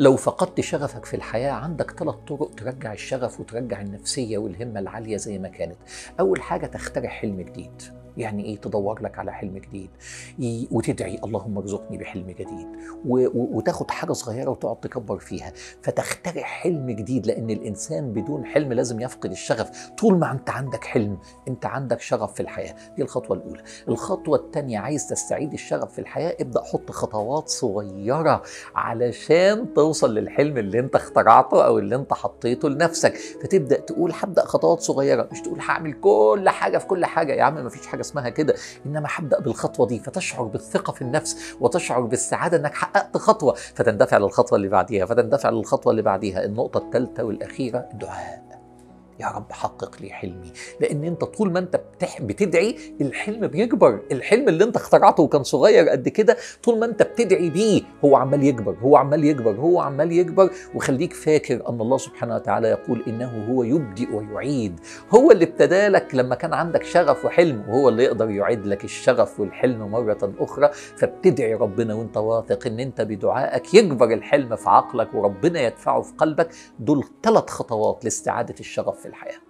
لو فقدت شغفك في الحياة عندك ثلاث طرق ترجع الشغف وترجع النفسية والهمة العالية زي ما كانت. أول حاجة تخترع حلم جديد. يعني إيه تدور لك على حلم جديد. وتدعي اللهم ارزقني بحلم جديد. وتاخد حاجة صغيرة وتقعد تكبر فيها. فتخترع حلم جديد لأن الإنسان بدون حلم لازم يفقد الشغف. طول ما أنت عندك حلم أنت عندك شغف في الحياة. دي الخطوة الأولى. الخطوة الثانية عايز تستعيد الشغف في الحياة ابدأ حط خطوات صغيرة علشان توصل للحلم اللي أنت اخترعته أو اللي أنت حطيته لنفسك. فتبدأ تقول هبدأ خطوات صغيرة. مش تقول هعمل كل حاجة في كل حاجة. يا عم مفيش حاجة اسمها كده إنما هبدا بالخطوة دي فتشعر بالثقة في النفس وتشعر بالسعادة إنك حققت خطوة فتندفع للخطوة اللي بعديها فتندفع للخطوة اللي بعديها. النقطة الثالثة والأخيرة الدعاء. يا رب حقق لي حلمي. لأن أنت طول ما أنت بتح... بتدعي الحلم بيكبر. الحلم اللي أنت اخترعته وكان صغير قد كده طول ما أنت بتدعي بيه هو عمال يكبر هو عمال يكبر هو عمال يكبر. وخليك فاكر أن الله سبحانه وتعالى يقول إنه هو يبدئ ويعيد. هو اللي ابتدى لك لما كان عندك شغف وحلم وهو اللي يقدر يعيد لك الشغف والحلم مرة أخرى. فبتدعي ربنا وأنت واثق إن أنت بدعائك يكبر الحلم في عقلك وربنا يدفعه في قلبك. دول ثلاث خطوات لاستعادة الشغف في الحياة.